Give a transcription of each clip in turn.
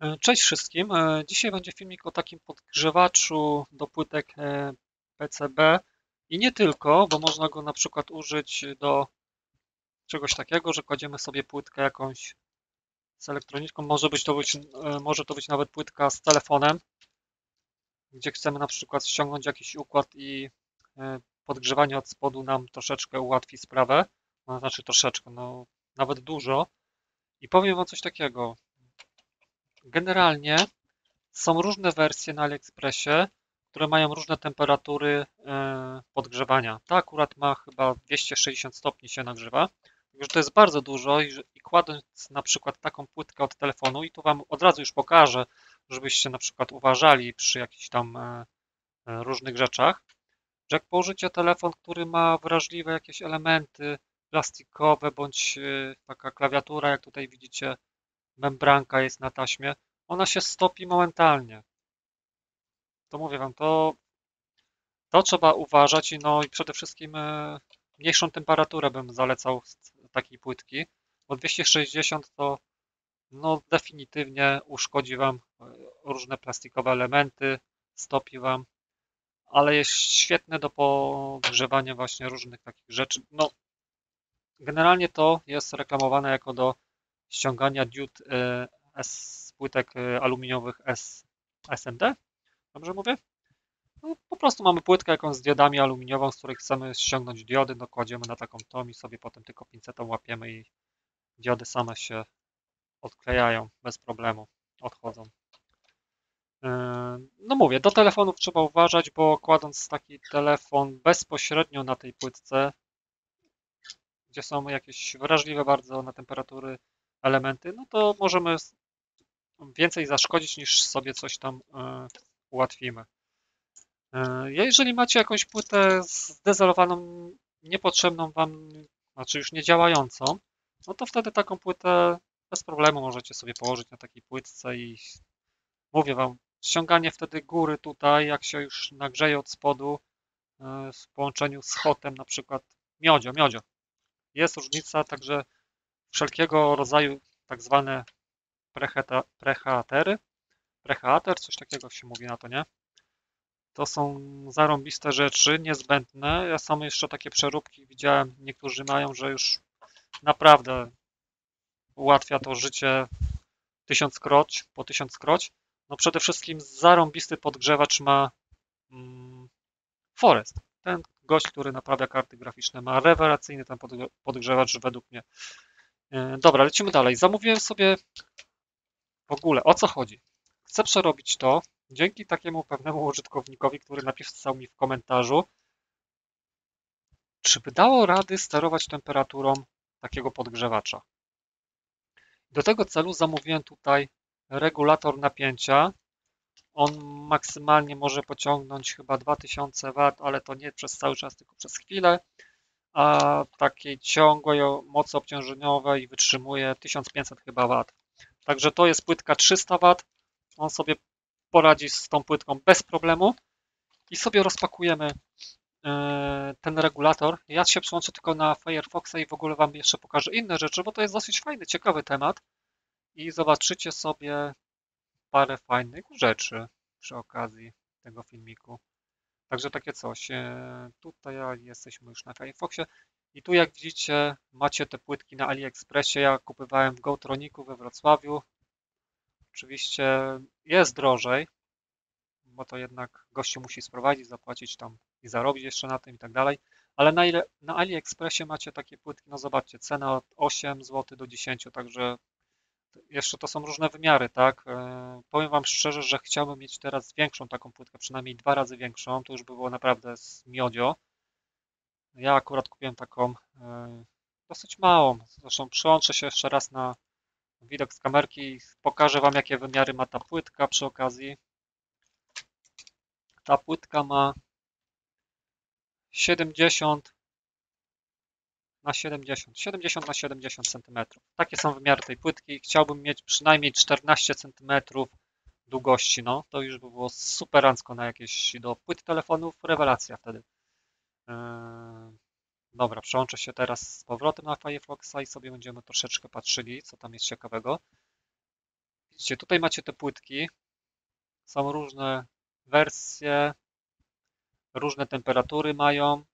E, Cześć wszystkim. E, Dzisiaj będzie filmik o takim podgrzewaczu do płytek e, PCB i nie tylko, bo można go na przykład użyć do czegoś takiego, że kładziemy sobie płytkę jakąś z elektroniką. Może być to być, może to być nawet płytka z telefonem, gdzie chcemy na przykład ściągnąć jakiś układ i podgrzewanie od spodu nam troszeczkę ułatwi sprawę. No, znaczy troszeczkę, no nawet dużo. I powiem Wam coś takiego. Generalnie są różne wersje na AliExpressie, które mają różne temperatury e, podgrzewania. Ta akurat ma chyba 260 stopni się nagrzewa, także to jest bardzo dużo i, i kładąc na przykład taką płytkę od telefonu i tu Wam od razu już pokażę, żebyście na przykład uważali przy jakichś tam e, e, różnych rzeczach, że jak położycie telefon, który ma wrażliwe jakieś elementy plastikowe bądź taka klawiatura, jak tutaj widzicie, membranka jest na taśmie, ona się stopi momentalnie. To mówię wam, to, to trzeba uważać i no i przede wszystkim e, mniejszą temperaturę bym zalecał z takiej płytki, bo 260 to no definitywnie uszkodzi wam e, różne plastikowe elementy, stopi wam, ale jest świetne do podgrzewania właśnie różnych takich rzeczy. No generalnie to jest reklamowane jako do ściągania diod e, S, płytek e, aluminiowych S, SMD. Dobrze mówię? No, po prostu mamy płytkę jakąś z diodami aluminiową, z której chcemy ściągnąć diody, no kładziemy na taką tom i sobie potem tylko pincetą łapiemy i diody same się odklejają bez problemu, odchodzą. Yy, No mówię, do telefonów trzeba uważać, bo kładąc taki telefon bezpośrednio na tej płytce, gdzie są jakieś wrażliwe bardzo na temperatury elementy, no to możemy więcej zaszkodzić niż sobie coś tam e, ułatwimy. E, Jeżeli macie jakąś płytę zdezolowaną, niepotrzebną Wam, znaczy już nie działającą, no to wtedy taką płytę bez problemu możecie sobie położyć na takiej płytce i mówię Wam, ściąganie wtedy góry tutaj, jak się już nagrzeje od spodu e, w połączeniu z hotem, na przykład miodzio, miodzio. Jest różnica, także wszelkiego rodzaju tak zwane prechatery, prechater, coś takiego się mówi na to, nie? To są zarąbiste rzeczy, niezbędne. Ja sam jeszcze takie przeróbki widziałem, niektórzy mają, że już naprawdę ułatwia to życie tysiąckroć, po tysiąckroć. No przede wszystkim zarąbisty podgrzewacz ma mm, Forest. Ten gość, który naprawia karty graficzne, ma rewelacyjny ten podgr- podgrzewacz według mnie. E, Dobra, lecimy dalej. Zamówiłem sobie w ogóle, o co chodzi? Chcę przerobić to dzięki takiemu pewnemu użytkownikowi, który napisał mi w komentarzu, czy by dało rady sterować temperaturą takiego podgrzewacza. Do tego celu zamówiłem tutaj regulator napięcia. On maksymalnie może pociągnąć chyba 2000 W, ale to nie przez cały czas, tylko przez chwilę. A takiej ciągłej mocy obciążeniowej wytrzymuje 1500 chyba W. Także to jest płytka 300 W. On sobie poradzi z tą płytką bez problemu. I sobie rozpakujemy e, ten regulator. Ja się przyłączę tylko na Firefoxa i w ogóle Wam jeszcze pokażę inne rzeczy, bo to jest dosyć fajny, ciekawy temat. I zobaczycie sobie parę fajnych rzeczy przy okazji tego filmiku. Także takie coś. E, Tutaj jesteśmy już na Firefoxie. I tu jak widzicie macie te płytki na AliExpressie. Ja kupowałem w Gotroniku we Wrocławiu. Oczywiście jest drożej, bo to jednak gościu musi sprowadzić, zapłacić tam i zarobić jeszcze na tym i tak dalej. Ale na, ile, na AliExpressie macie takie płytki, no zobaczcie, cena od 8 zł do 10, także jeszcze to są różne wymiary, tak? E, Powiem Wam szczerze, że chciałbym mieć teraz większą taką płytkę, przynajmniej dwa razy większą, to już by było naprawdę z miodzio. Ja akurat kupiłem taką e, dosyć małą, zresztą przyłączę się jeszcze raz na widok z kamerki i pokażę Wam jakie wymiary ma ta płytka przy okazji. Ta płytka ma 70 na 70, 70 na 70 cm. Takie są wymiary tej płytki. Chciałbym mieć przynajmniej 14 cm długości, no to już by było superancko na jakieś do płyt telefonów, rewelacja wtedy. Eee, Dobra, przełączę się teraz z powrotem na Firefoxa i sobie będziemy troszeczkę patrzyli, co tam jest ciekawego. Widzicie, tutaj macie te płytki. Są różne wersje, różne temperatury mają.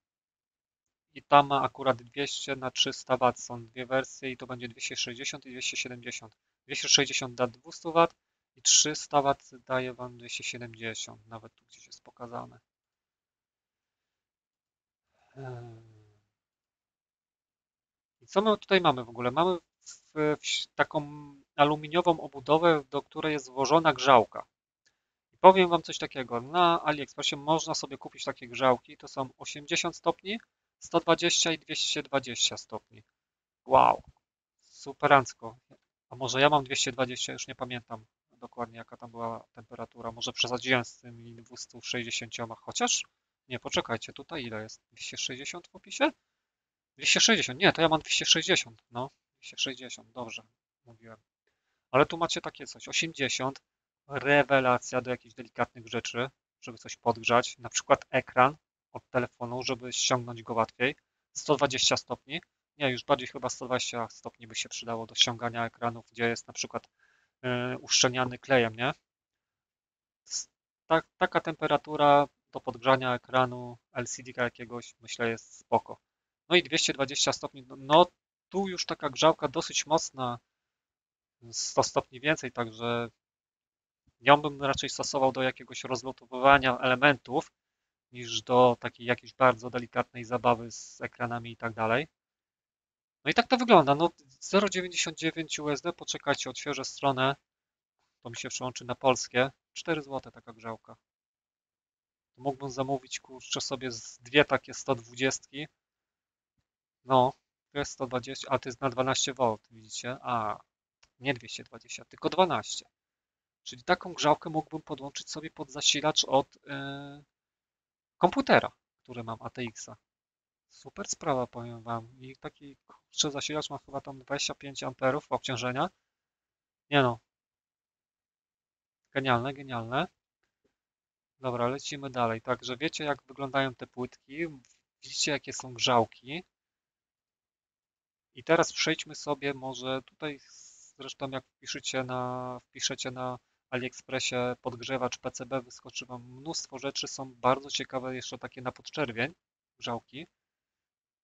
I tam ma akurat 200 na 300 W. Są dwie wersje i to będzie 260 i 270. 260 da 200 W i 300 W daje Wam 270. Nawet tu gdzieś jest pokazane. I co my tutaj mamy w ogóle? Mamy w, w taką aluminiową obudowę, do której jest włożona grzałka. I powiem Wam coś takiego. Na AliExpressie można sobie kupić takie grzałki. To są 80 stopni, 120 i 220 stopni. Wow, superancko. A może ja mam 220, już nie pamiętam dokładnie jaka tam była temperatura. Może przesadziłem z tymi 260, chociaż nie, poczekajcie, tutaj ile jest? 260 w opisie? 260, nie, to ja mam 260, no, 260, dobrze, mówiłem. Ale tu macie takie coś, 80, rewelacja do jakichś delikatnych rzeczy, żeby coś podgrzać, na przykład ekran od telefonu, żeby ściągnąć go łatwiej, 120 stopni, nie, już bardziej chyba 120 stopni by się przydało do ściągania ekranów, gdzie jest na przykład yy, uszczelniany klejem, nie? Ta, taka temperatura do podgrzania ekranu LCD jakiegoś, myślę, jest spoko. No i 220 stopni, no, no tu już taka grzałka dosyć mocna, 100 stopni więcej, także ją bym raczej stosował do jakiegoś rozlotowywania elementów, niż do takiej jakiejś bardzo delikatnej zabawy z ekranami i tak dalej. No i tak to wygląda. No 0,99 USD, poczekajcie, odświeżę stronę. To mi się przełączy na polskie. 4 zł taka grzałka. Mógłbym zamówić kurczę sobie z dwie takie 120. No, to jest 120, a to jest na 12 V, widzicie? A, nie 220, tylko 12. Czyli taką grzałkę mógłbym podłączyć sobie pod zasilacz od yy, komputera, który mam ATX-a. Super sprawa, powiem Wam. I taki kurczę zasilacz ma chyba tam 25 amperów obciążenia. Nie no. Genialne, genialne. Dobra, lecimy dalej. Także wiecie, jak wyglądają te płytki. Widzicie, jakie są grzałki. I teraz przejdźmy sobie może tutaj, zresztą jak wpiszecie na, wpiszecie na AliExpressie podgrzewacz PCB, wyskoczy Wam mnóstwo rzeczy. Są bardzo ciekawe jeszcze takie na podczerwień grzałki.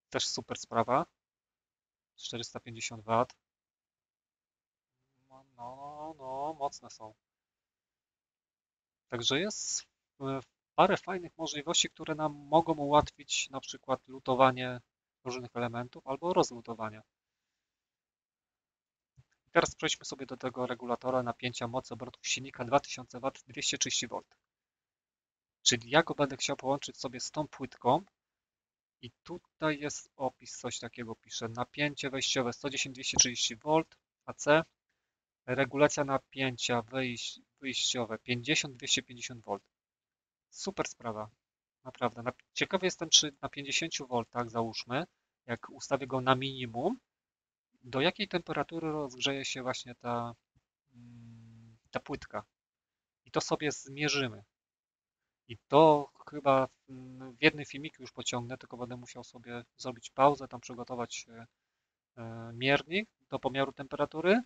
Też super sprawa. 450 W. No, no, no, mocne są. Także jest parę fajnych możliwości, które nam mogą ułatwić na przykład lutowanie różnych elementów albo rozlutowanie. Teraz przejdźmy sobie do tego regulatora napięcia mocy obrotów silnika 2000 W 230 V. Czyli ja go będę chciał połączyć sobie z tą płytką i tutaj jest opis, coś takiego pisze. Napięcie wejściowe 110-230 V AC, regulacja napięcia wyjściowe 50-250 V. Super sprawa, naprawdę. Ciekawy jestem, czy na 50 V, załóżmy, jak ustawię go na minimum, do jakiej temperatury rozgrzeje się właśnie ta, mm, ta płytka. I to sobie zmierzymy. I to chyba w jednym filmiku już pociągnę, tylko będę musiał sobie zrobić pauzę, tam przygotować e, miernik do pomiaru temperatury.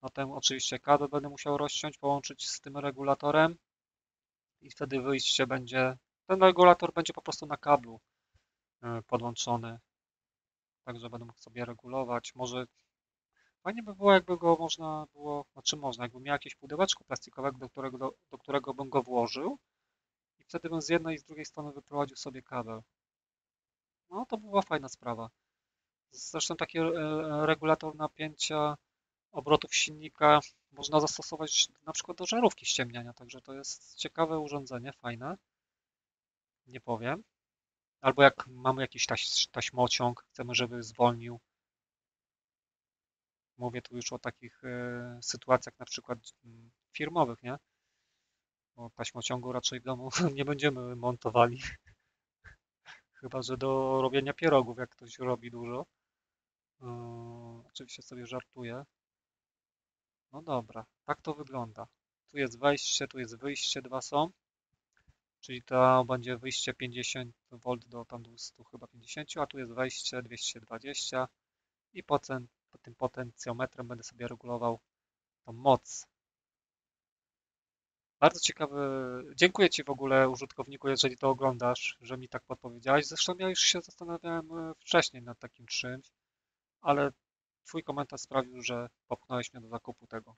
Potem oczywiście kabel będę musiał rozciąć, połączyć z tym regulatorem i wtedy wyjście będzie, ten regulator będzie po prostu na kablu e, podłączony. Także będę mógł sobie regulować. Może fajnie by było, jakby go można było, znaczy można, jakbym miał jakieś pudełeczko plastikowego, do którego, do, do którego bym go włożył i wtedy bym z jednej i z drugiej strony wyprowadził sobie kabel. No to była fajna sprawa. Zresztą taki e, regulator napięcia obrotów silnika można zastosować na przykład do żarówki ściemniania, także to jest ciekawe urządzenie, fajne. Nie powiem. Albo jak mamy jakiś taś, taśmociąg, chcemy, żeby zwolnił. Mówię tu już o takich y, sytuacjach na przykład mm, firmowych, nie? Bo taśmociągu raczej w domu nie będziemy montowali. Chyba, że do robienia pierogów, jak ktoś robi dużo. Yy, oczywiście sobie żartuję. No dobra, tak to wygląda. Tu jest wejście, tu jest wyjście, dwa są. Czyli to będzie wyjście 50 V do tam 200 chyba 50, a tu jest wejście 220 i potem tym potencjometrem będę sobie regulował tą moc Bardzo ciekawy. Dziękuję Ci w ogóle, użytkowniku, jeżeli to oglądasz, że mi tak podpowiedziałeś. Zresztą ja już się zastanawiałem e, wcześniej nad takim czymś, ale Twój komentarz sprawił, że popchnąłeś mnie do zakupu tego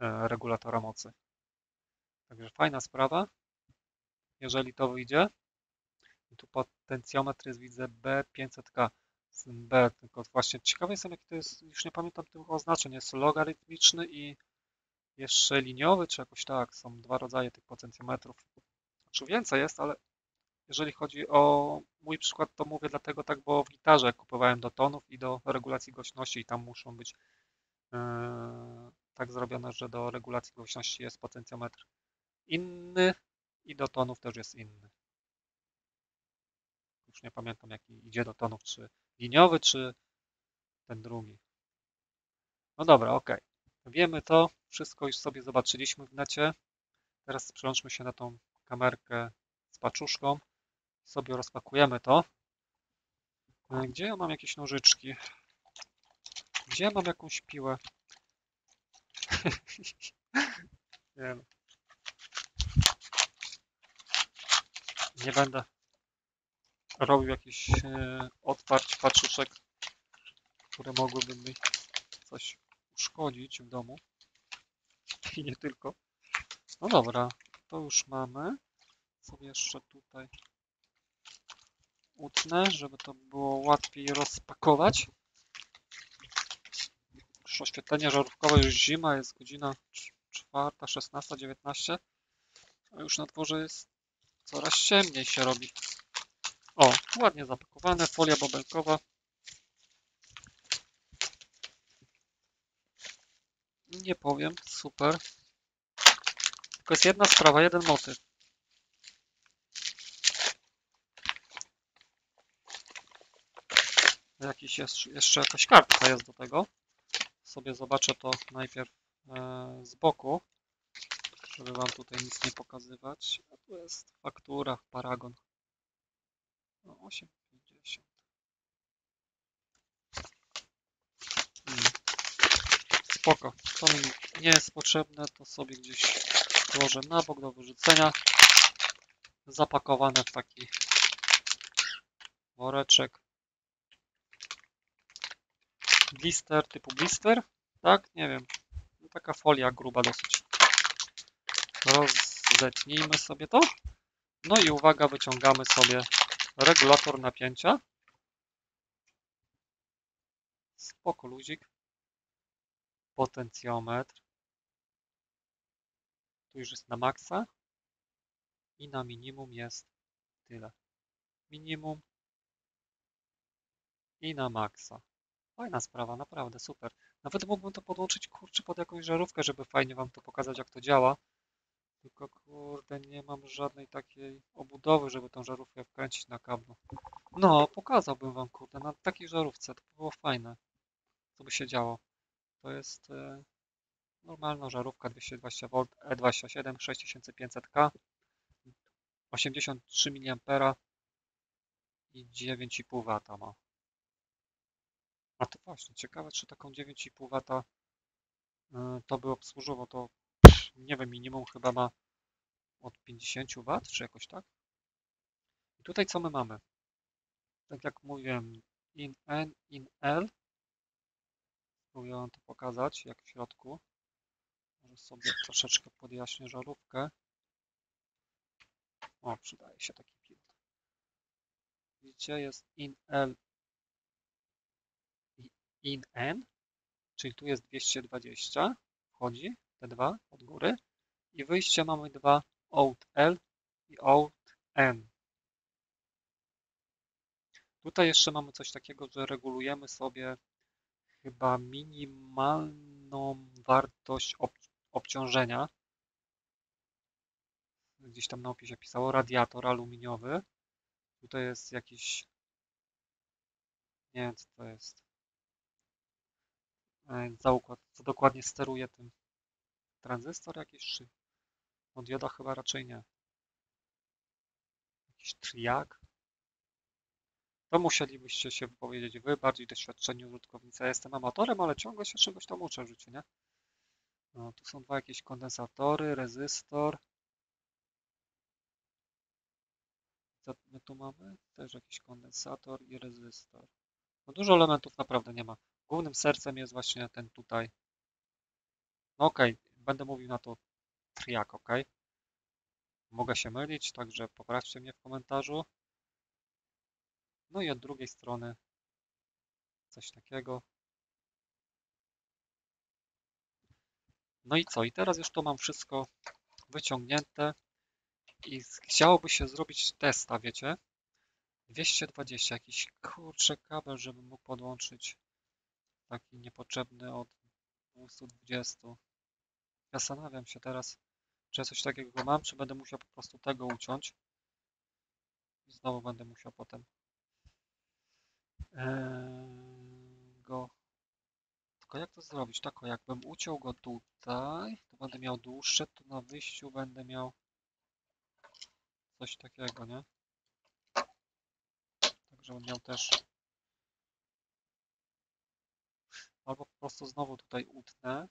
e, regulatora mocy. Także fajna sprawa. Jeżeli to wyjdzie. I tu potencjometr jest, widzę, B500K. z B, tylko właśnie ciekawy jestem, jaki to jest, już nie pamiętam tych oznaczeń. Jest logarytmiczny i jeszcze liniowy, czy jakoś tak. Są dwa rodzaje tych potencjometrów. Znaczy więcej jest, ale jeżeli chodzi o mój przykład, to mówię dlatego tak, bo w gitarze kupowałem do tonów i do regulacji głośności i tam muszą być yy, tak zrobione, że do regulacji głośności jest potencjometr inny i do tonów też jest inny. Już nie pamiętam jaki idzie do tonów, czy liniowy, czy ten drugi. No dobra, ok. Wiemy to, wszystko już sobie zobaczyliśmy w necie. Teraz przełączmy się na tą kamerkę z paczuszką. Sobie rozpakujemy to. E, gdzie ja mam jakieś nożyczki? Gdzie ja mam jakąś piłę? nie wiem. Nie będę robił jakichś e, otwarć paczuszek, które mogłyby mi coś uszkodzić w domu. I nie tylko. No dobra, to już mamy. Sobie jeszcze tutaj utnę, żeby to było łatwiej rozpakować. Już oświetlenie żarówkowe, już zima, jest godzina 4, 16, 19. A już na dworze jest coraz ciemniej się robi. O, ładnie zapakowane, folia bobelkowa. Nie powiem, super. Tylko jest jedna sprawa, jeden motyw. Jakiś jest, jeszcze jakaś kartka jest do tego. Sobie zobaczę to najpierw e, z boku, żeby Wam tutaj nic nie pokazywać. A tu jest faktura, paragon. No, 8,50. Hmm. Spoko. To mi nie jest potrzebne, to sobie gdzieś włożę na bok do wyrzucenia. Zapakowane w taki woreczek. Blister typu blister, tak? Nie wiem. No, taka folia gruba dosyć. Rozetnijmy sobie to. No i uwaga, wyciągamy sobie regulator napięcia. Spoko luzik. Potencjometr. Tu już jest na maksa. I na minimum jest tyle. Minimum i na maksa. Fajna sprawa, naprawdę super. Nawet mógłbym to podłączyć kurczę pod jakąś żarówkę, żeby fajnie Wam to pokazać jak to działa. Tylko kurde, nie mam żadnej takiej obudowy, żeby tą żarówkę wkręcić na kablu. No, pokazałbym Wam kurde, na takiej żarówce, to by było fajne. Co by się działo. To jest e, normalna żarówka 220V E27 6500K 83 mA i 9,5 W ma. A to właśnie, ciekawe, czy taką 9,5 W y, to by obsłużyło, to nie wiem, minimum chyba ma od 50 W, czy jakoś tak. I tutaj co my mamy? Tak jak mówiłem, in N, in L. Spróbuję to pokazać, jak w środku. Może sobie troszeczkę podjaśnię żarówkę. O, przydaje się taki pilot. Widzicie, jest in L in n, czyli tu jest 220, wchodzi te dwa od góry i wyjście mamy dwa out L i out N. Tutaj jeszcze mamy coś takiego, że regulujemy sobie chyba minimalną wartość ob obciążenia. Gdzieś tam na opisie pisało radiator aluminiowy. Tutaj jest jakiś, nie wiem co to jest, E, za układ, co dokładnie steruje tym tranzystor jakiś, czy no dioda chyba raczej nie. Jakiś triak. To musielibyście się wypowiedzieć wy, bardziej doświadczeni użytkownicy. Ja jestem amatorem, ale ciągle się czegoś tam uczę w życiu, nie? No, tu są dwa jakieś kondensatory, rezystor. Co my tu mamy? Też jakiś kondensator i rezystor. No dużo elementów naprawdę nie ma. Głównym sercem jest właśnie ten tutaj. No okej, będę mówił na to triak, ok? Mogę się mylić, także poprawcie mnie w komentarzu. No i od drugiej strony coś takiego. No i co? I teraz już to mam wszystko wyciągnięte i chciałoby się zrobić testa, wiecie? 220, jakiś kurczę kabel, żeby mógł podłączyć taki niepotrzebny od 220. Zastanawiam się teraz, czy coś takiego mam, czy będę musiał po prostu tego uciąć. I znowu będę musiał potem eee, go. Tylko jak to zrobić? Tak, jakbym uciął go tutaj, to będę miał dłuższe, to na wyjściu będę miał coś takiego, nie? Tak, żebym miał też. Albo po prostu znowu tutaj utnę.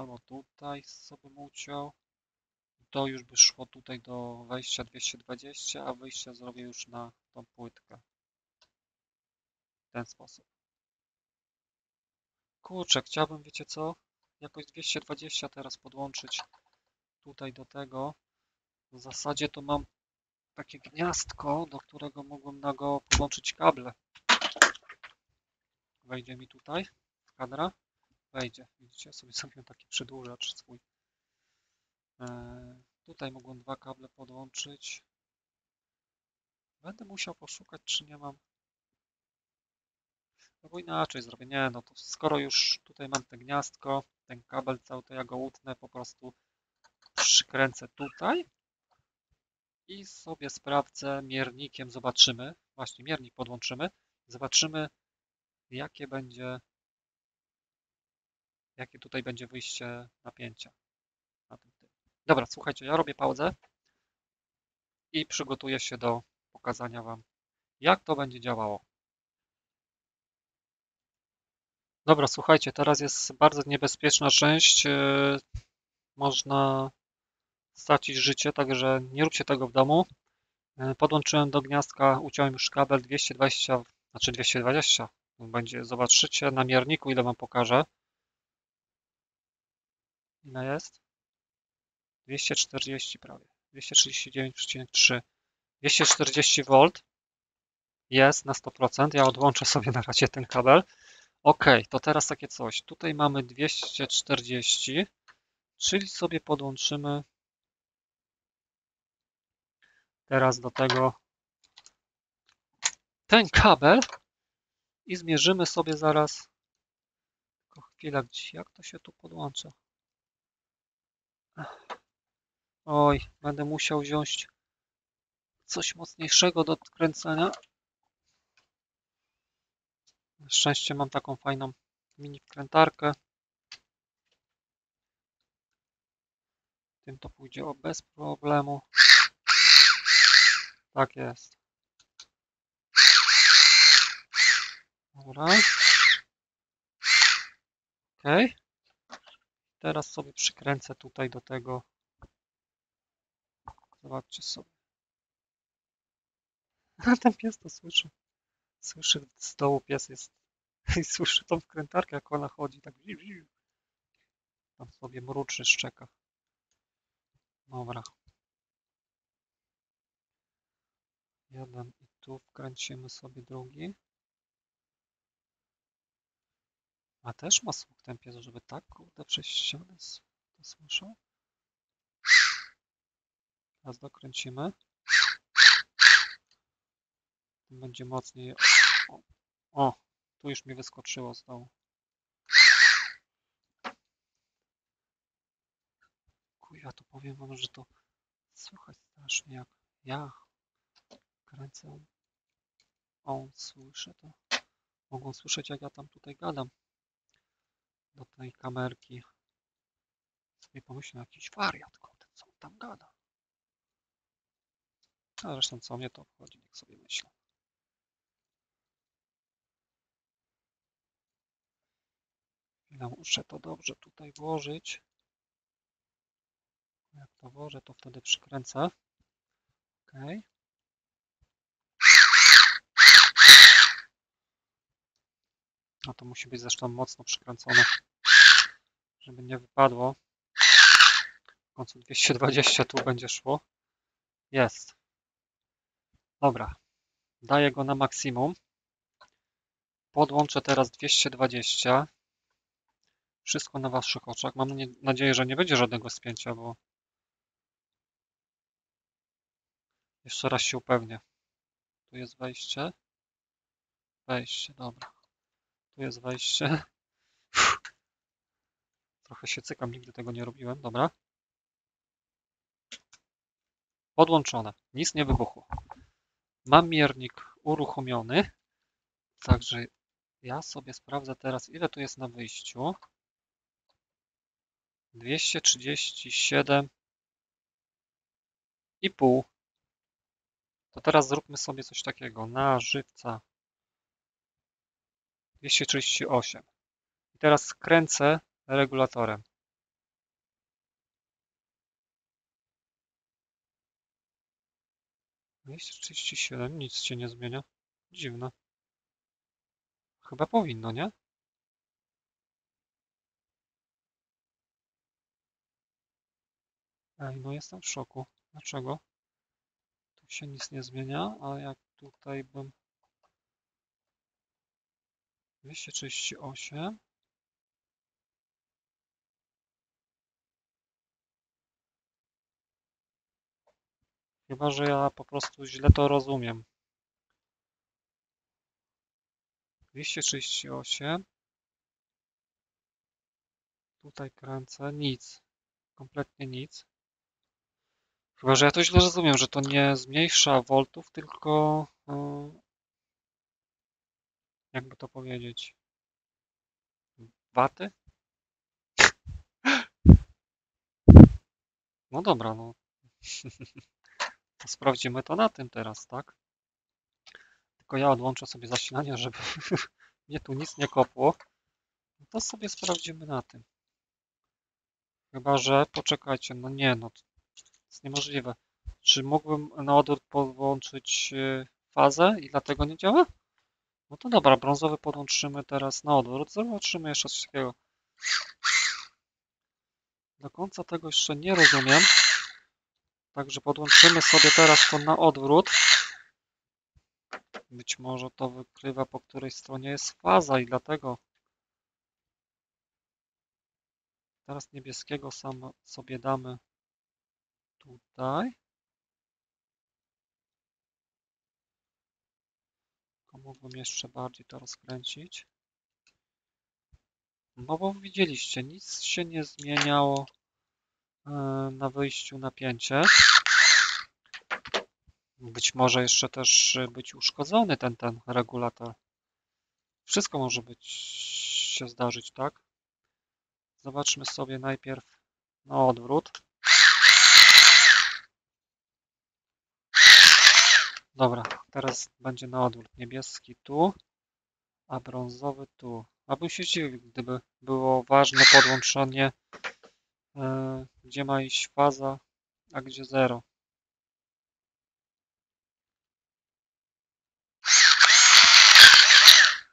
Albo tutaj sobie uciął. To już by szło tutaj do wejścia 220, a wyjście zrobię już na tą płytkę. W ten sposób. Kurczę, chciałbym, wiecie co? Jakoś 220 teraz podłączyć tutaj do tego. W zasadzie to mam takie gniazdko, do którego mógłbym na go podłączyć kable. Wejdzie mi tutaj w kadra. Wejdzie. Widzicie, sobie zrobiłem taki przedłużacz swój. Eee, tutaj mogłem dwa kable podłączyć. Będę musiał poszukać, czy nie mam. No bo inaczej zrobię. Nie, no to skoro już tutaj mam te gniazdko, ten kabel cały, to ja go utnę, po prostu przykręcę tutaj i sobie sprawdzę miernikiem, zobaczymy. Właśnie miernik podłączymy. Zobaczymy, jakie będzie, jakie tutaj będzie wyjście napięcia na tym. Dobra, słuchajcie, ja robię pauzę i przygotuję się do pokazania Wam, jak to będzie działało. Dobra, słuchajcie, teraz jest bardzo niebezpieczna część. Yy, Można stracić życie, także nie róbcie tego w domu. Yy, Podłączyłem do gniazdka, uciąłem już kabel 220, znaczy 220. Będzie, zobaczycie na mierniku, ile Wam pokażę. Ile jest? 240 prawie. 239,3. 240 V jest na 100%. Ja odłączę sobie na razie ten kabel. Ok, to teraz takie coś. Tutaj mamy 240, czyli sobie podłączymy teraz do tego ten kabel i zmierzymy sobie zaraz. Tylko chwila, jak to się tu podłącza? Oj, będę musiał wziąć coś mocniejszego do odkręcenia. Na szczęście mam taką fajną mini wkrętarkę. Tym to pójdzie o bez problemu. Tak jest. Dobra. Ok. Teraz sobie przykręcę tutaj do tego. Zobaczcie sobie. Ten pies to słyszy. Słyszy z dołu pies jest i słyszy tą wkrętarkę, jak ona chodzi, tak. Tam sobie mruczy, szczeka. Dobra. Jeden i tu wkręcimy sobie drugi. A też ma słuch ten pies, żeby tak kurde przez ścianę to słyszał. Teraz dokręcimy. Będzie mocniej. O, o, tu już mi wyskoczyło z dołu. Kuja, to powiem wam, że to słychać strasznie jak ja kręcę. O, słyszę to. Mogą słyszeć jak ja tam tutaj gadam. Do tej kamerki. Sobie pomyślę, jakiś wariat, kurde, co on tam gada. A zresztą co mnie to obchodzi, niech sobie myślą. Ja muszę to dobrze tutaj włożyć. Jak to włożę, to wtedy przykręcę. Ok. No to musi być zresztą mocno przykręcone, żeby nie wypadło. W końcu 220 tu będzie szło. Jest. Dobra. Daję go na maksimum. Podłączę teraz 220. Wszystko na waszych oczach. Mam nadzieję, że nie będzie żadnego spięcia, bo jeszcze raz się upewnię. Tu jest wejście. Wejście, dobra. Jest wejście. Trochę się cykam, nigdy tego nie robiłem. Dobra. Podłączone. Nic nie wybuchło. Mam miernik uruchomiony. Także ja sobie sprawdzę teraz, ile tu jest na wyjściu. 237 i pół. To teraz zróbmy sobie coś takiego. Na żywca 238. I teraz skręcę regulatorem. Trzydzieści siedem, nic się nie zmienia. Dziwne. Chyba powinno, nie? Ej, no jestem w szoku. Dlaczego? Tu się nic nie zmienia, a jak tutaj bym 238 Chyba, że ja po prostu źle to rozumiem. 238 Tutaj kręcę. Nic. Kompletnie nic. Chyba, że ja to źle rozumiem, że to nie zmniejsza voltów, tylko yy, jakby to powiedzieć waty? No dobra, no to sprawdzimy to na tym teraz, tak? Tylko ja odłączę sobie zasilanie, żeby mnie tu nic nie kopło. No to sobie sprawdzimy na tym. Chyba, że poczekajcie, no nie, no to jest niemożliwe. Czy mógłbym na odwrót podłączyć yy, fazę i dlatego nie działa? No to dobra, brązowy podłączymy teraz na odwrót. Zobaczymy jeszcze coś takiego. Do końca tego jeszcze nie rozumiem. Także podłączymy sobie teraz to na odwrót. Być może to wykrywa po której stronie jest faza i dlatego teraz niebieskiego sam sobie damy tutaj. Mógłbym jeszcze bardziej to rozkręcić. No bo widzieliście, nic się nie zmieniało e, na wyjściu napięcie. Być może jeszcze też być uszkodzony ten, ten regulator. Wszystko może być się zdarzyć, tak? Zobaczmy sobie najpierw na odwrót. Dobra, teraz będzie na odwrót. Niebieski tu, a brązowy tu. A bym się dziwił, gdyby było ważne podłączenie, e, gdzie ma iść faza, a gdzie zero.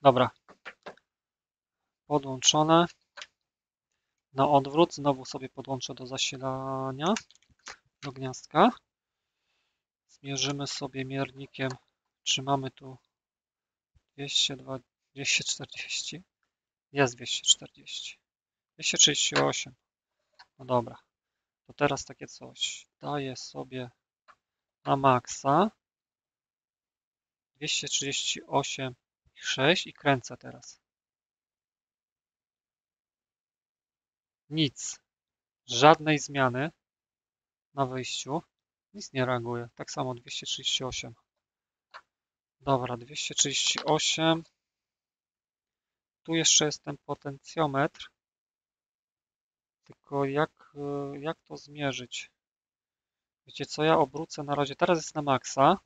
Dobra. Podłączone. Na odwrót. Znowu sobie podłączę do zasilania, do gniazdka. Zmierzymy sobie miernikiem, czy mamy tu 202, 240. Jest 240. 238. No dobra. To teraz takie coś. Daję sobie na maksa 238,6 i kręcę teraz. Nic. Żadnej zmiany na wyjściu. Nic nie reaguje. Tak samo 238. Dobra, 238. Tu jeszcze jest ten potencjometr. Tylko jak, y, jak to zmierzyć? Wiecie co, ja obrócę na razie, teraz jest na maksa.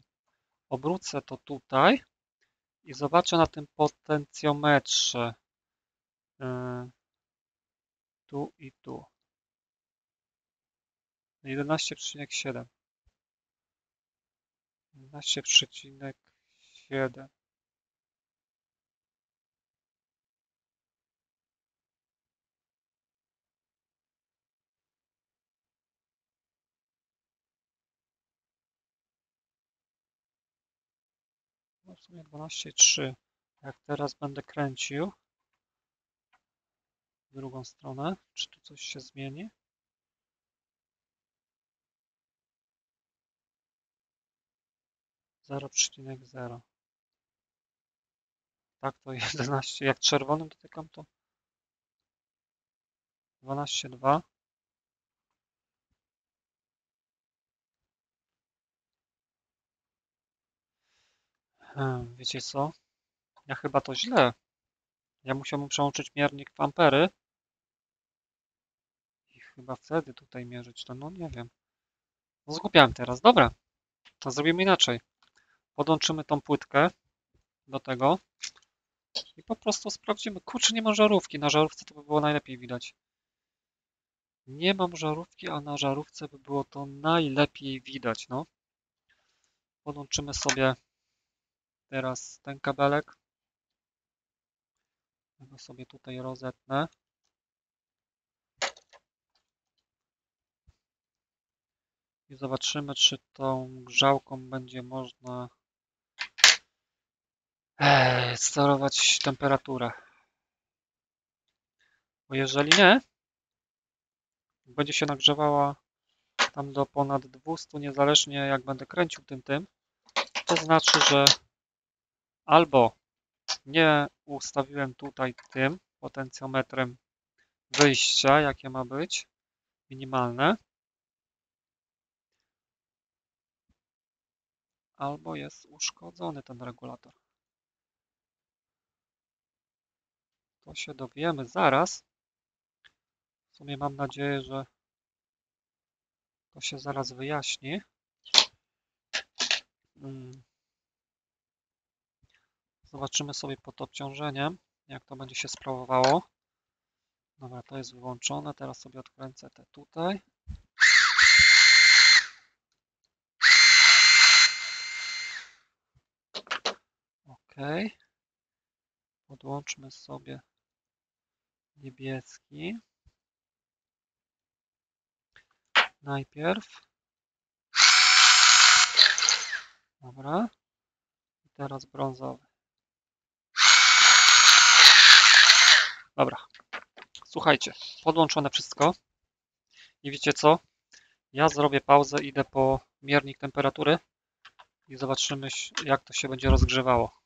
Obrócę to tutaj i zobaczę na tym potencjometrze. y, tu i tu. 11,7. 11,7. No w sumie 12,3. Jak teraz będę kręcił w drugą stronę, czy tu coś się zmieni? Zero przecinek zero. Tak, to 11. Jak czerwonym dotykam, to 12,2. Hmm, Wiecie co? Ja chyba to źle. Ja musiałbym przełączyć miernik w ampery. I chyba wtedy tutaj mierzyć to, no nie wiem. No zgubiałem teraz. Dobra, to zrobimy inaczej. Podłączymy tą płytkę do tego i po prostu sprawdzimy. Kurczę, nie mam żarówki. Na żarówce to by było najlepiej widać. Nie mam żarówki, a na żarówce by było to najlepiej widać, no. Podłączymy sobie teraz ten kabelek. Ja sobie tutaj rozetnę. I zobaczymy, czy tą grzałką będzie można e, sterować temperaturę. Bo jeżeli nie, będzie się nagrzewała tam do ponad 200, niezależnie jak będę kręcił tym tym, to znaczy, że albo nie ustawiłem tutaj tym potencjometrem wyjścia, jakie ma być, minimalne, albo jest uszkodzony ten regulator. To się dowiemy zaraz. W sumie mam nadzieję, że to się zaraz wyjaśni. Mm. Zobaczymy sobie pod obciążeniem, jak to będzie się sprawowało. Dobra, to jest wyłączone. Teraz sobie odkręcę te tutaj. OK. Podłączmy sobie niebieski. Najpierw. Dobra. I teraz brązowy. Dobra. Słuchajcie, podłączone wszystko. I wiecie co? Ja zrobię pauzę, idę po miernik temperatury i zobaczymy, jak to się będzie rozgrzewało.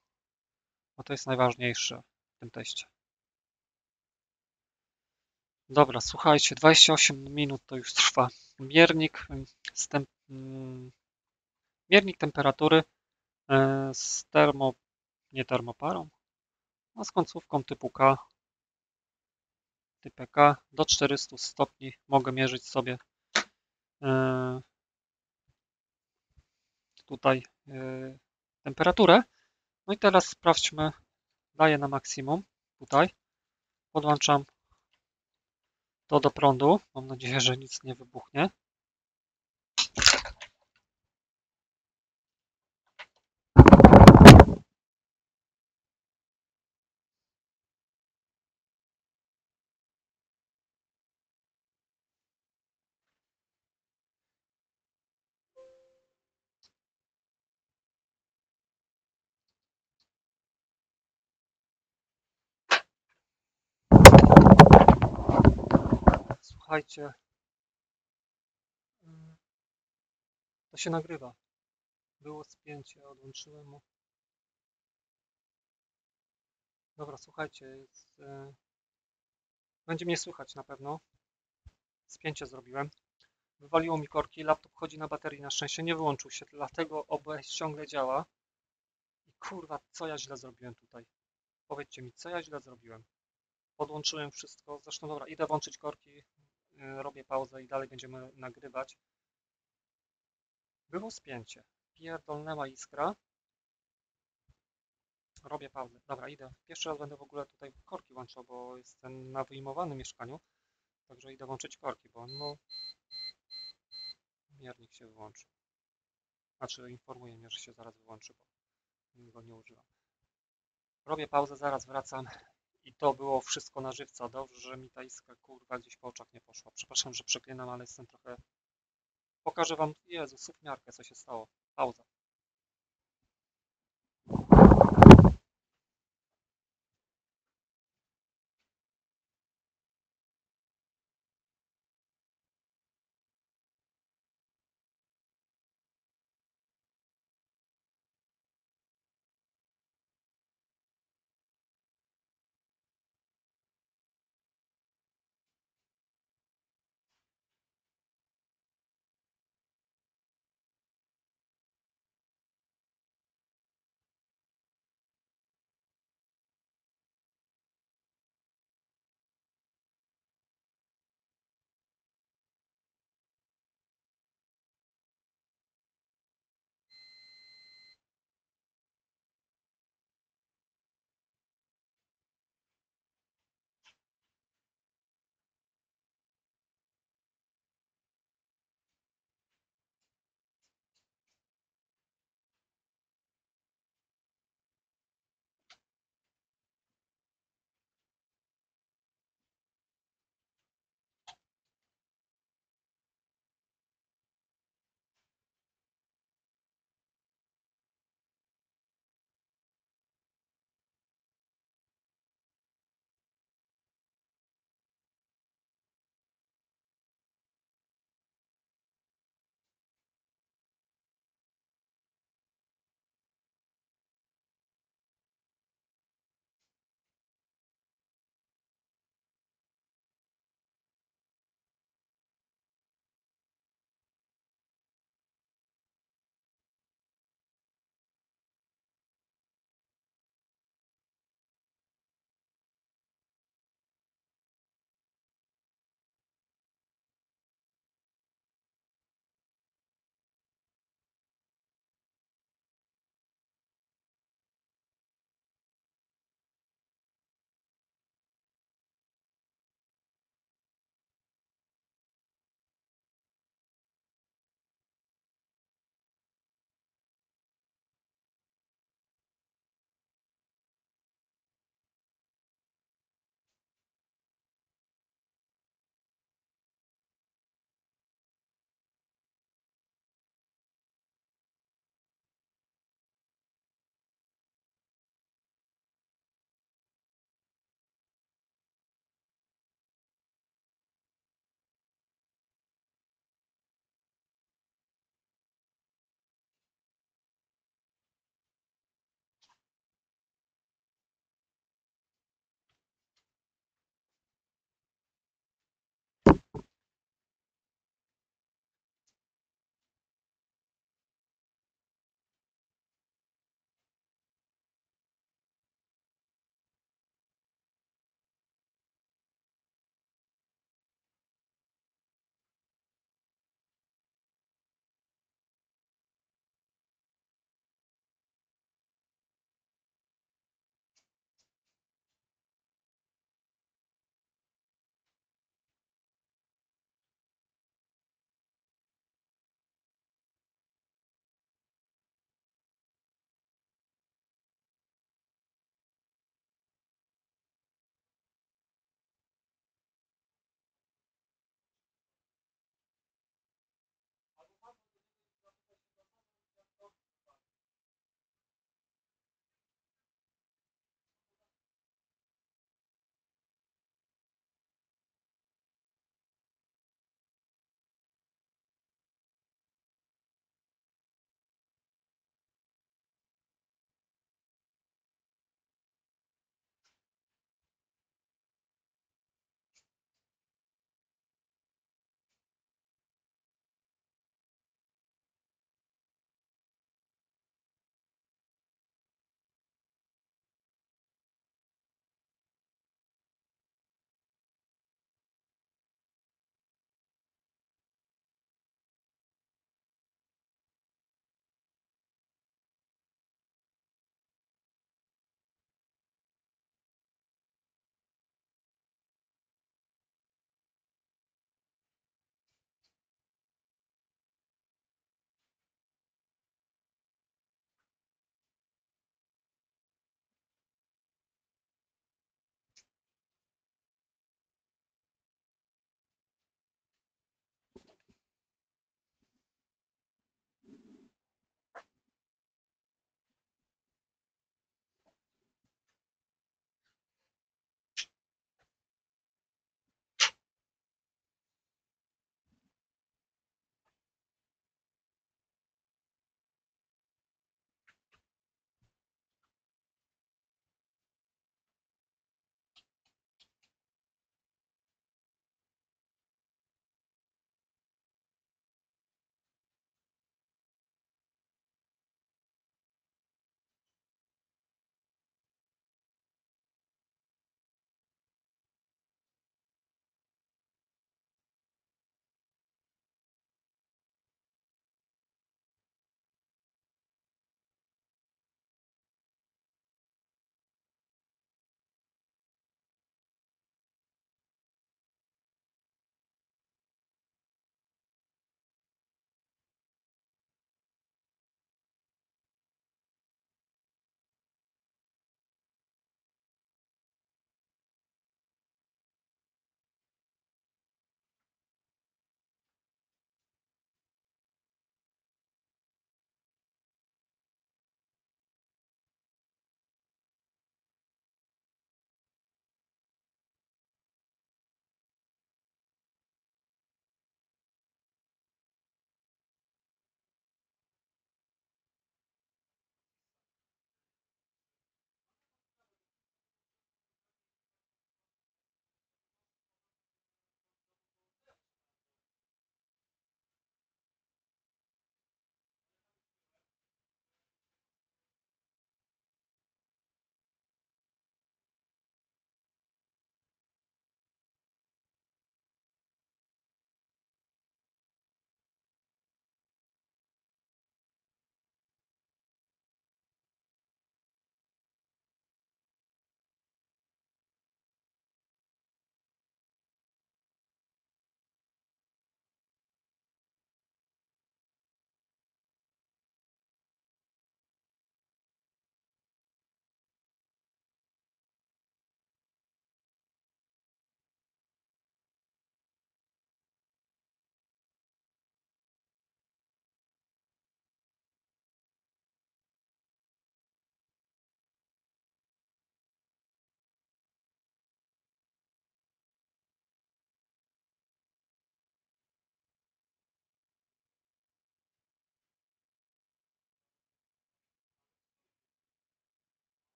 Bo to jest najważniejsze w tym teście. Dobra, słuchajcie, 28 minut to już trwa. Miernik, tem miernik temperatury z termo, nie termoparą, a z końcówką typu K, typu K do 400 stopni mogę mierzyć sobie tutaj temperaturę. No i teraz sprawdźmy, daję na maksimum tutaj, podłączam to do prądu. Mam nadzieję, że nic nie wybuchnie. Słuchajcie, to się nagrywa. Było spięcie, odłączyłem mu. Dobra, słuchajcie, jest, będzie mnie słychać na pewno. Spięcie zrobiłem. Wywaliło mi korki, laptop chodzi na baterii, na szczęście nie wyłączył się, dlatego OBS ciągle działa. I kurwa, co ja źle zrobiłem tutaj? Powiedzcie mi, co ja źle zrobiłem? Podłączyłem wszystko, zresztą dobra, idę włączyć korki, robię pauzę i dalej będziemy nagrywać. Było spięcie. Pierdolnęła iskra. Robię pauzę. Dobra, idę. Pierwszy raz będę w ogóle tutaj korki łączył, bo jestem na wyjmowanym mieszkaniu. Także idę włączyć korki, bo no miernik się wyłączył. Znaczy informuje mnie, że się zaraz wyłączy, bo go nie używam. Robię pauzę, zaraz wracam. I to było wszystko na żywca. Dobrze, że mi ta iskra kurwa gdzieś po oczach nie poszła. Przepraszam, że przeklinam, ale jestem trochę... Pokażę wam, Jezu, sufmiarkę, co się stało. Pauza.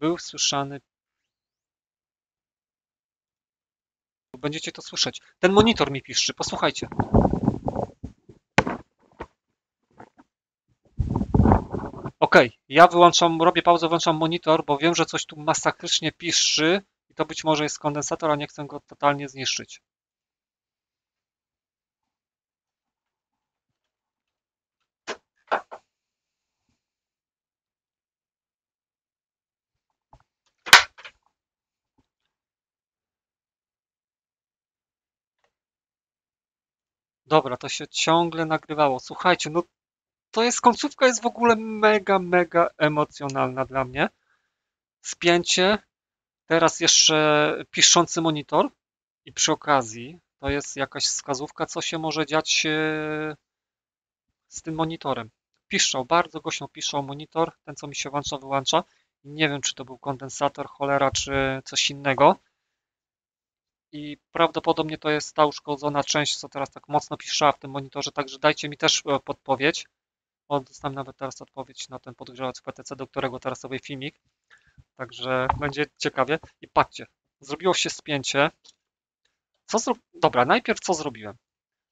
Był słyszany. Będziecie to słyszeć. Ten monitor mi piszczy, posłuchajcie. Ok, ja wyłączam, robię pauzę, włączam monitor, bo wiem, że coś tu masakrycznie piszczy i to być może jest kondensator, a nie chcę go totalnie zniszczyć. Dobra, to się ciągle nagrywało. Słuchajcie, no to jest końcówka jest w ogóle mega, mega emocjonalna dla mnie. Spięcie, teraz jeszcze piszący monitor i przy okazji to jest jakaś wskazówka, co się może dziać e, z tym monitorem. Piszczał, bardzo głośno piszczał monitor, ten co mi się włącza, wyłącza. Nie wiem, czy to był kondensator, cholera, czy coś innego i prawdopodobnie to jest ta uszkodzona część, co teraz tak mocno piszczała w tym monitorze, także dajcie mi też e, podpowiedź. O, dostałem nawet teraz odpowiedź na ten podgrzewacz PTC, do którego teraz robię filmik. Także będzie ciekawie. I patrzcie, zrobiło się spięcie. Co zro... Dobra, najpierw co zrobiłem?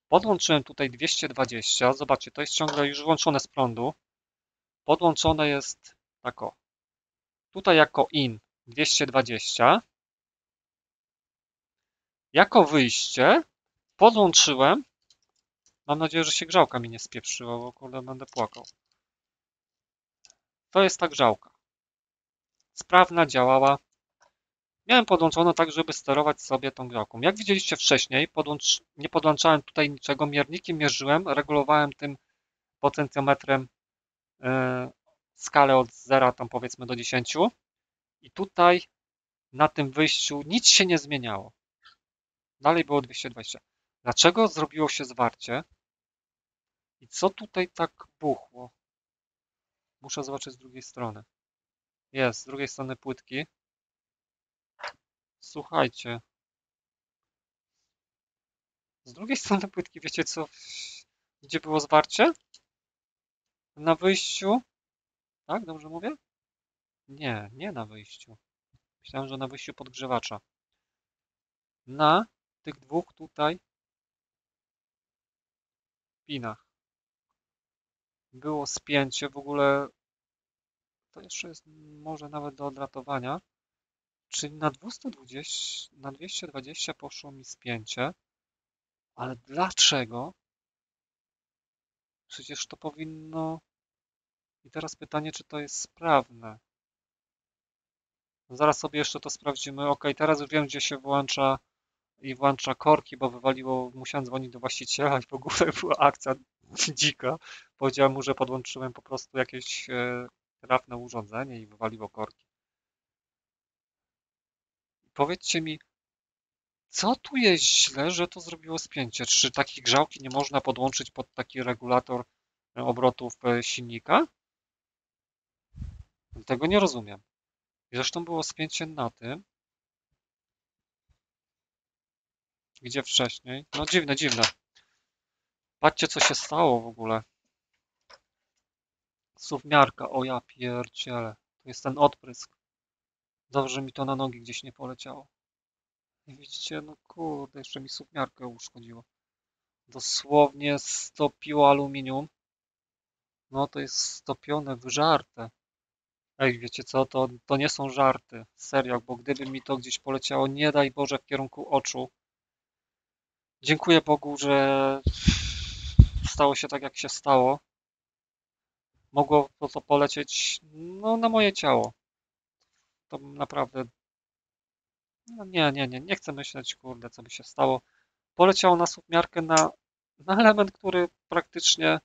Podłączyłem tutaj 220. Zobaczcie, to jest ciągle już włączone z prądu. Podłączone jest tak o. Tutaj jako in 220. Jako wyjście podłączyłem. Mam nadzieję, że się grzałka mi nie spieprzyła, bo kurde będę płakał. To jest ta grzałka. Sprawna, działała. Miałem podłączono tak, żeby sterować sobie tą grzałką. Jak widzieliście wcześniej, podłącz... nie podłączałem tutaj niczego. Miernikiem mierzyłem, regulowałem tym potencjometrem yy, skalę od 0 tam powiedzmy do 10 i tutaj na tym wyjściu nic się nie zmieniało. Dalej było 220. Dlaczego zrobiło się zwarcie? I co tutaj tak buchło? Muszę zobaczyć z drugiej strony. Jest, z drugiej strony płytki. Słuchajcie. Z drugiej strony płytki, wiecie co? Gdzie było zwarcie? Na wyjściu? Tak, dobrze mówię? Nie, nie na wyjściu. Myślałem, że na wyjściu podgrzewacza. Na tych dwóch tutaj pinach było spięcie, w ogóle to jeszcze jest może nawet do odratowania, czyli na 220, na 220 poszło mi spięcie, ale dlaczego? Przecież to powinno... I teraz pytanie, czy to jest sprawne. Zaraz sobie jeszcze to sprawdzimy. Ok, teraz wiem, gdzie się włącza i włącza korki, bo wywaliło, musiałem dzwonić do właściciela i w ogóle była akcja dzika. Powiedziałem mu, że podłączyłem po prostu jakieś e, trafne urządzenie i wywaliło korki. Powiedzcie mi, co tu jest źle, że to zrobiło spięcie? Czy takiej grzałki nie można podłączyć pod taki regulator e, obrotów e, silnika? Tego nie rozumiem. Zresztą było spięcie na tym, Gdzie wcześniej? No dziwne, dziwne. Patrzcie, co się stało w ogóle. Suwmiarka, o ja pierdziele. To jest ten odprysk. Dobrze mi to na nogi gdzieś nie poleciało. Widzicie, no kurde, jeszcze mi suwmiarkę uszkodziło. Dosłownie stopiło aluminium. No to jest stopione, wyżarte. Ej, wiecie co, to, to nie są żarty. Serio, bo gdyby mi to gdzieś poleciało, nie daj Boże, w kierunku oczu, Dziękuję Bogu, że stało się tak, jak się stało. Mogło to, to polecieć no, na moje ciało. To naprawdę. No nie, nie, nie, nie chcę myśleć, kurde, co by się stało. Poleciało na submiarkę na, na element, który praktycznie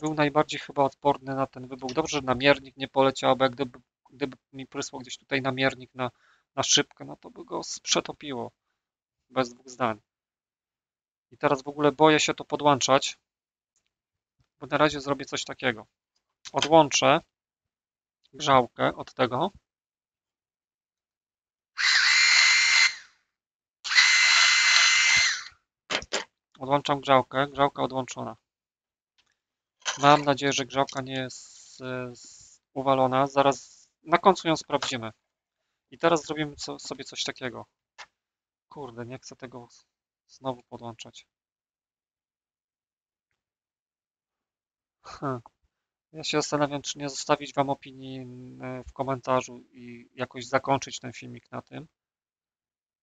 był najbardziej chyba odporny na ten wybuch. Dobrze, że na miernik nie poleciał, bo jak gdyby gdyby mi prysło gdzieś tutaj na miernik, na, na szybkę, no to by go przetopiło. Bez dwóch zdań. I teraz w ogóle boję się to podłączać, bo na razie zrobię coś takiego. Odłączę grzałkę od tego. Odłączam grzałkę, grzałka odłączona. Mam nadzieję, że grzałka nie jest uwalona. Zaraz na końcu ją sprawdzimy. I teraz zrobimy sobie coś takiego. Kurde, nie chcę tego znowu podłączać. Hm. Ja się zastanawiam, czy nie zostawić Wam opinii e, w komentarzu i jakoś zakończyć ten filmik na tym.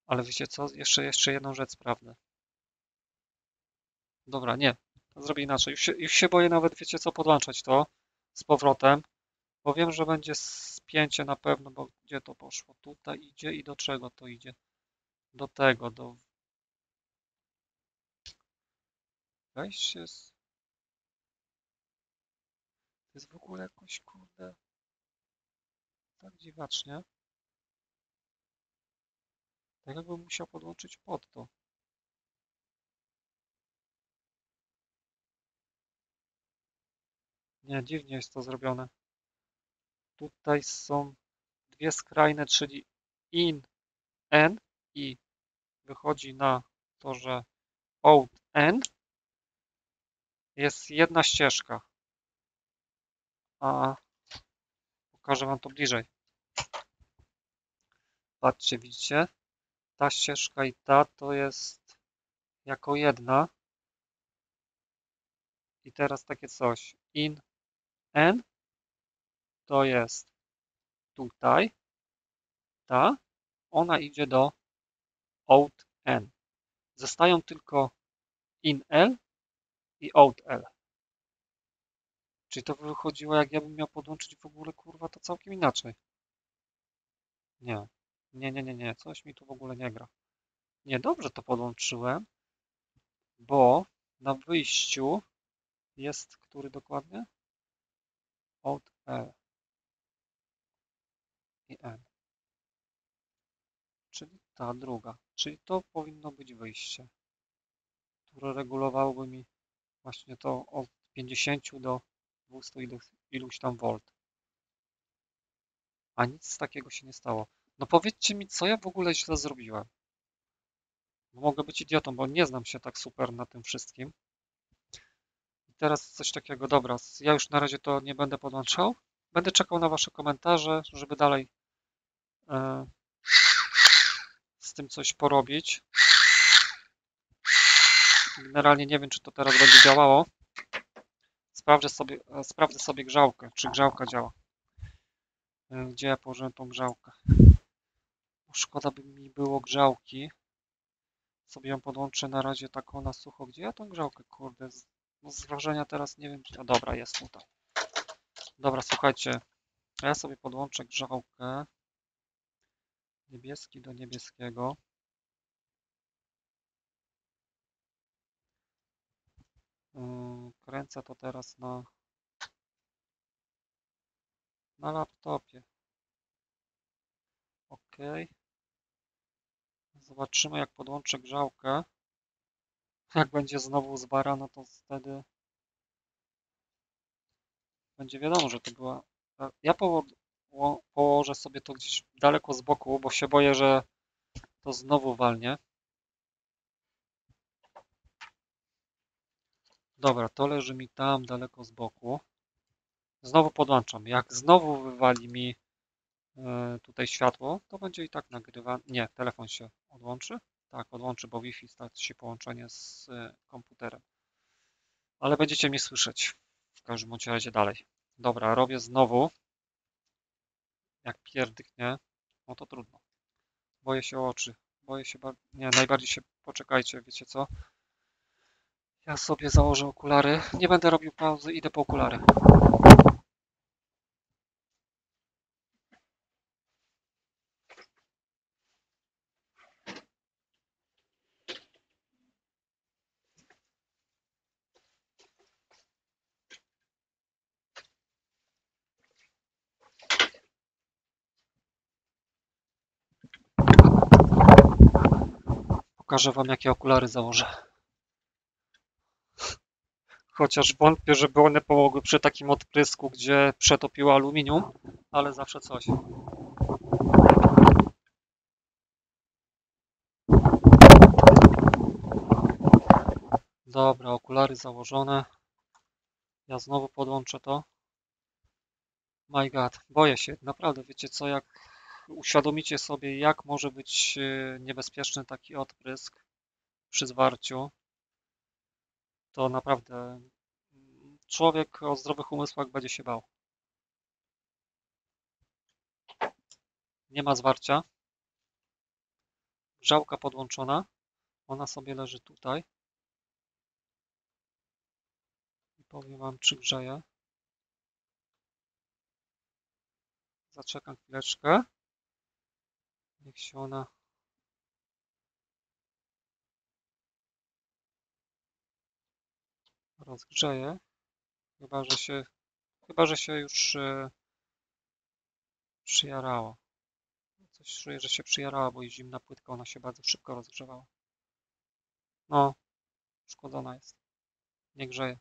Ale wiecie co? Jeszcze, jeszcze jedną rzecz sprawdzę. Dobra, nie. Zrobię inaczej. Już się, już się boję nawet, wiecie co, podłączać to z powrotem, bo wiem, że będzie spięcie na pewno, bo gdzie to poszło? Tutaj idzie i do czego to idzie? Do tego, do wejście z... To jest w ogóle jakoś, kurde, tak dziwacznie. Tak jakbym musiał podłączyć pod to. Nie, dziwnie jest to zrobione. Tutaj są dwie skrajne, czyli in, n i wychodzi na to, że out, n jest jedna ścieżka. A pokażę Wam to bliżej. Patrzcie, widzicie? Ta ścieżka i ta to jest jako jedna. I teraz takie coś. In, n to jest tutaj. Ta. Ona idzie do out, n. Zostają tylko in L i out L. Czyli to by wychodziło, jak ja bym miał podłączyć w ogóle, kurwa, to całkiem inaczej. Nie. Nie, nie, nie, nie. Coś mi tu w ogóle nie gra. Nie, dobrze to podłączyłem, bo na wyjściu jest, który dokładnie? Out L i N. Czyli ta druga. Czyli to powinno być wyjście, które regulowałoby mi właśnie to od 50 do 200 iluś, iluś tam volt. A nic takiego się nie stało. No powiedzcie mi, co ja w ogóle źle zrobiłem. Mogę być idiotą, bo nie znam się tak super na tym wszystkim. I teraz coś takiego, dobra, ja już na razie to nie będę podłączał. Będę czekał na Wasze komentarze, żeby dalej e, z tym coś porobić. Generalnie nie wiem, czy to teraz będzie działało. Sprawdzę sobie, e, sprawdzę sobie grzałkę, czy grzałka działa. E, Gdzie ja położyłem tą grzałkę? Szkoda by mi było grzałki. Sobie ją podłączę na razie taką na sucho. Gdzie ja tą grzałkę, kurde? Z, no z wrażenia teraz nie wiem. O, dobra, jest tutaj. Dobra, słuchajcie. Ja sobie podłączę grzałkę. Niebieski do niebieskiego. Kręcę to teraz na, na laptopie. OK. Zobaczymy, jak podłączę grzałkę. Jak będzie znowu zwara, no to wtedy będzie wiadomo, że to była. Ja poło- ło- położę sobie to gdzieś daleko z boku, bo się boję, że to znowu walnie. Dobra, to leży mi tam daleko z boku. Znowu podłączam. Jak znowu wywali mi e, tutaj światło, to będzie i tak nagrywa. Nie, telefon się odłączy. Tak, odłączy, bo Wi-Fi straci się połączenie z e, komputerem. Ale będziecie mnie słyszeć w każdym razie dalej. Dobra, robię znowu. Jak pierdyknie, no to trudno. Boję się o oczy. Boję się, bar- nie, najbardziej się, poczekajcie, wiecie co? Ja sobie założę okulary. Nie będę robił pauzy, idę po okulary. Pokażę Wam, jakie okulary założę. Chociaż wątpię, żeby one pomogły przy takim odprysku, gdzie przetopiło aluminium, ale zawsze coś. Dobra, okulary założone. Ja znowu podłączę to. My God, boję się. Naprawdę, wiecie co, jak uświadomicie sobie, jak może być e, niebezpieczny taki odprysk przy zwarciu, to naprawdę mm, człowiek o zdrowych umysłach będzie się bał. Nie ma zwarcia. Grzałka podłączona. Ona sobie leży tutaj. I powiem Wam, czy grzeje. Zaczekam chwileczkę. Niech się ona rozgrzeje. Chyba, że się, chyba, że się już e. Coś czuję, że się przyjarała, bo jest zimna płytka, ona się bardzo szybko rozgrzewała. No, szkodzona jest. Nie grzeje.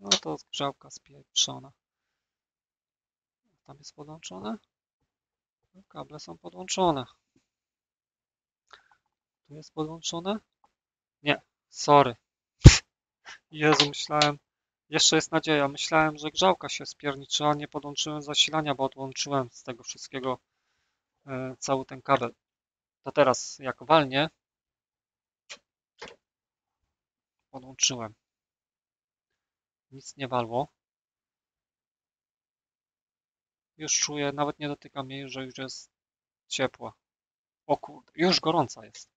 No to grzałka spieprzona. Tam jest podłączone. Kable są podłączone. Jest podłączone? Nie, sorry. Jezu, myślałem, jeszcze jest nadzieja. Myślałem, że grzałka się spierniczyła, nie podłączyłem zasilania, bo odłączyłem z tego wszystkiego e, cały ten kabel. To teraz, jak walnie, podłączyłem. Nic nie walło. Już czuję, nawet nie dotykam jej, że już jest ciepła. O kurde, już gorąca jest.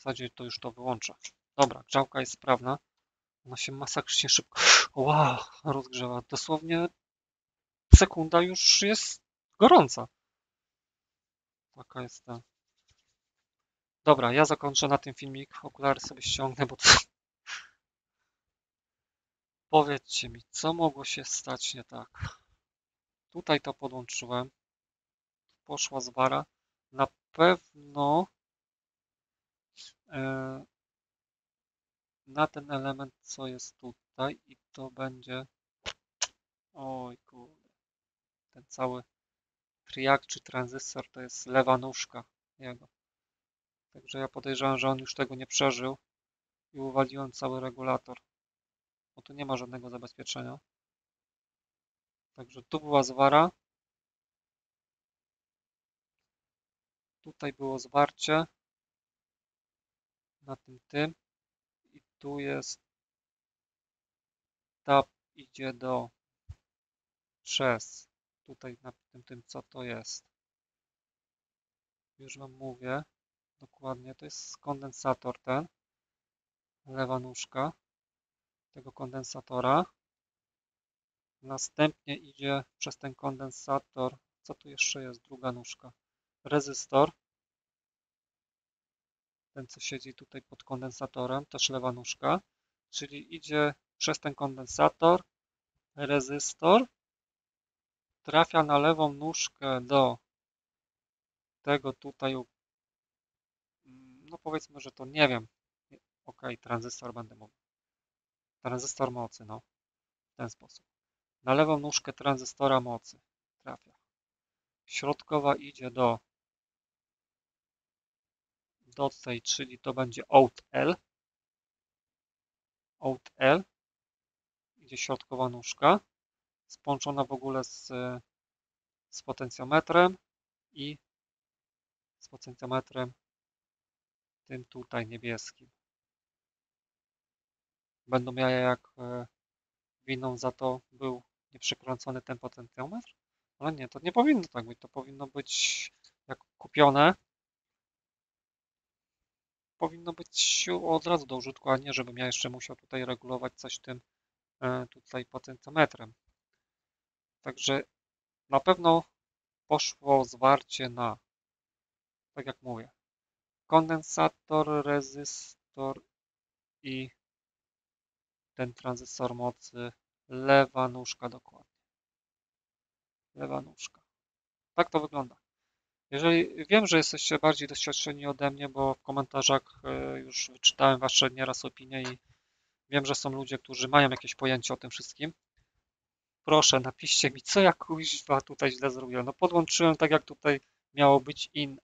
W zasadzie to już to wyłączę. Dobra, grzałka jest sprawna. Ona się masakrycznie szybko wow, rozgrzewa. Dosłownie sekunda już jest gorąca. Taka jest ta. Dobra, ja zakończę na tym filmik. Okulary sobie ściągnę, bo to... Powiedzcie mi, co mogło się stać nie tak? Tutaj to podłączyłem. Poszła zwara. Na pewno na ten element, co jest tutaj i to będzie oj kurde ten cały triak czy tranzystor to jest lewa nóżka jego. Także ja podejrzewam, że on już tego nie przeżył i uwaliłem cały regulator. Bo tu nie ma żadnego zabezpieczenia. Także tu była zwara. Tutaj było zwarcie. Na tym tym. I tu jest tap idzie do przez tutaj na tym, tym co to jest. Już Wam mówię dokładnie. To jest kondensator ten. Lewa nóżka tego kondensatora. Następnie idzie przez ten kondensator, co tu jeszcze jest, druga nóżka, rezystor. Ten, co siedzi tutaj pod kondensatorem, też lewa nóżka. Czyli idzie przez ten kondensator, rezystor, trafia na lewą nóżkę do tego tutaj, no powiedzmy, że to nie wiem, ok, tranzystor będę mówił, tranzystor mocy, no, w ten sposób. Na lewą nóżkę tranzystora mocy trafia. Środkowa idzie do do tej, czyli to będzie out L. Idzie środkowa nóżka. Spłączona w ogóle z, z potencjometrem i z potencjometrem tym tutaj niebieskim. Będą miały jak e, winą za to był nieprzekręcony ten potencjometr? Ale nie, to nie powinno tak być. To powinno być jak kupione. Powinno być od razu do użytku, a nie żebym ja jeszcze musiał tutaj regulować coś tym e, tutaj potencjometrem. Także na pewno poszło zwarcie na, tak jak mówię, kondensator, rezystor i ten tranzystor mocy lewa nóżka dokładnie. Lewa nóżka. Tak to wygląda. Jeżeli wiem, że jesteście bardziej doświadczeni ode mnie, bo w komentarzach e, już wyczytałem wasze nieraz opinie i wiem, że są ludzie, którzy mają jakieś pojęcie o tym wszystkim. Proszę, napiszcie mi, co ja kuźwa tutaj źle zrobiłem. No podłączyłem tak, jak tutaj miało być in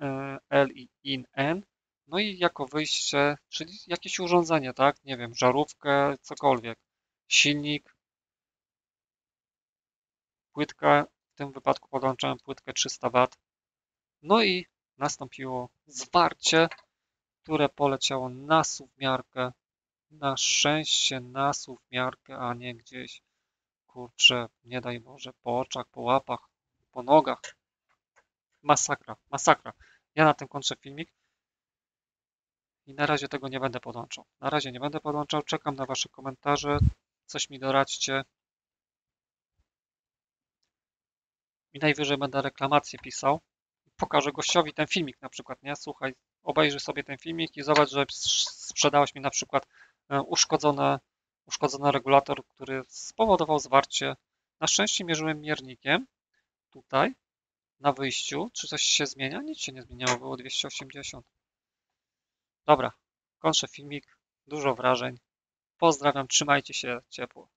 e, L i in N. No i jako wyjście, czyli jakieś urządzenie, tak? Nie wiem, żarówkę, cokolwiek. Silnik, płytkę, w tym wypadku podłączałem płytkę 300 W. No i nastąpiło zwarcie, które poleciało na suwmiarkę. Na szczęście na suwmiarkę, a nie gdzieś, kurczę, nie daj Boże, po oczach, po łapach, po nogach. Masakra, masakra. Ja na tym kończę filmik i na razie tego nie będę podłączał. Na razie nie będę podłączał, czekam na Wasze komentarze, coś mi doradźcie. I najwyżej będę reklamację pisał. Pokażę gościowi ten filmik na przykład, nie? Słuchaj, obejrzyj sobie ten filmik i zobacz, że sprzedałeś mi na przykład e, uszkodzone, uszkodzony regulator, który spowodował zwarcie. Na szczęście mierzyłem miernikiem tutaj na wyjściu. Czy coś się zmienia? Nic się nie zmieniało, było 280. Dobra, kończę filmik. Dużo wrażeń. Pozdrawiam, trzymajcie się ciepło.